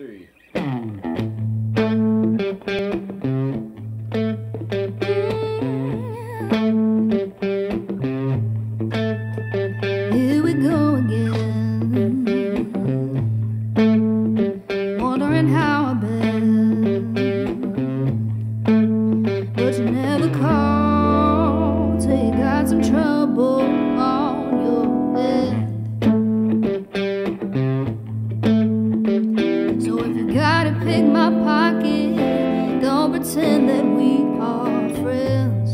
Here we go again. Wondering how I've been, but you never call. pretend that we are friends.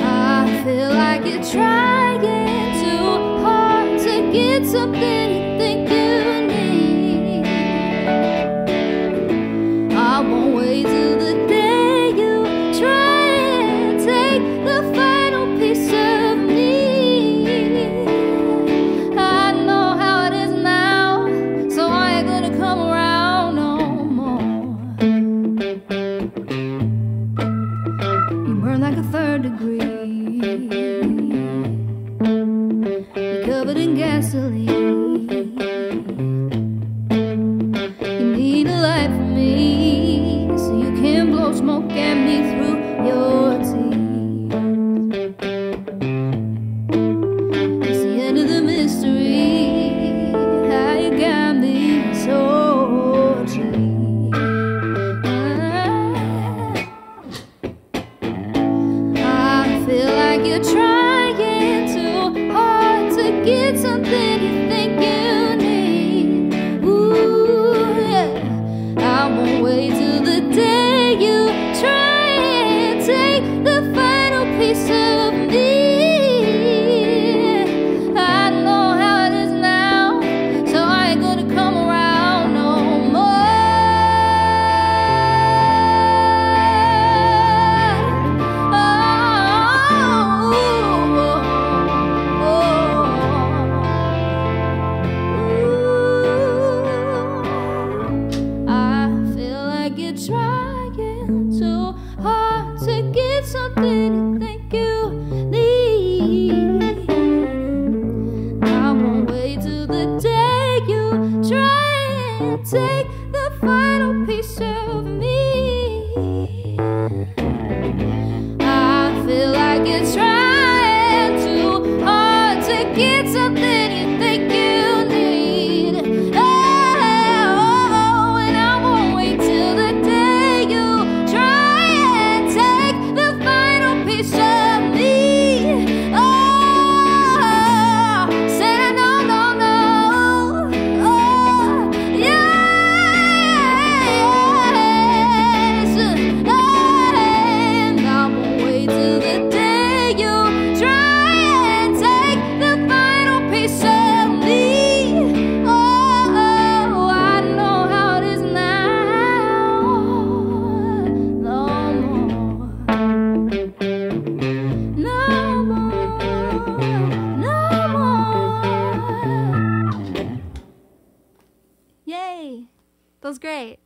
I feel like you're trying too hard to get something. you're trying too hard to get something trying so hard to get something you think you need. I won't wait till the day you try and take the final piece of me. was great.